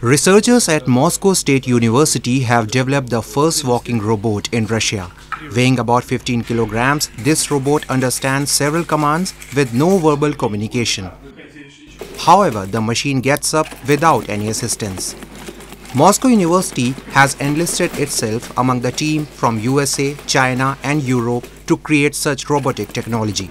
Researchers at Moscow State University have developed the first walking robot in Russia. Weighing about 15 kilograms, this robot understands several commands with no verbal communication. However, the machine gets up without any assistance. Moscow University has enlisted itself among the team from USA, China and Europe to create such robotic technology.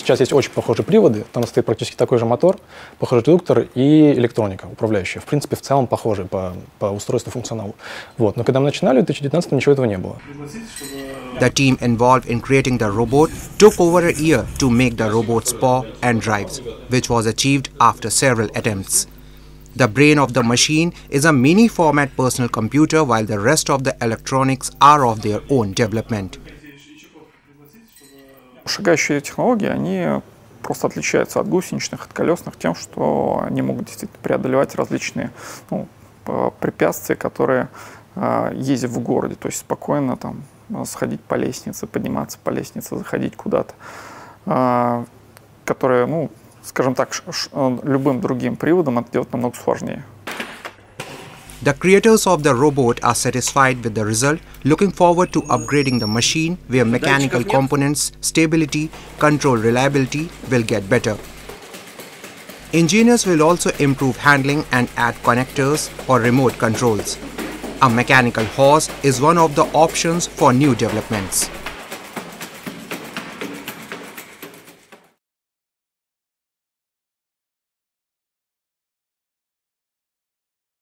Сейчас есть очень похожие приводы, там стоит практически такой же мотор, похожий редуктор и электроника управляющая. В принципе, в целом похожие по, по устройству функционалу. Вот. Но когда мы начинали, в 2019 ничего этого не было. The team involved in creating the robot took over a year to make the robot's paw and drives, which was achieved after several attempts. The brain of the machine is a mini format personal computer while the rest of the electronics are of their own development. Шагающие технологии, они просто отличаются от гусеничных, от колесных тем, что они могут действительно преодолевать различные ну, препятствия, которые э, есть в городе. То есть спокойно там сходить по лестнице, подниматься по лестнице, заходить куда-то, э, которые, ну, скажем так, любым другим приводом это делать намного сложнее. The creators of the robot are satisfied with the result, looking forward to upgrading the machine where mechanical components, stability, control reliability will get better. Engineers will also improve handling and add connectors or remote controls. A mechanical horse is one of the options for new developments.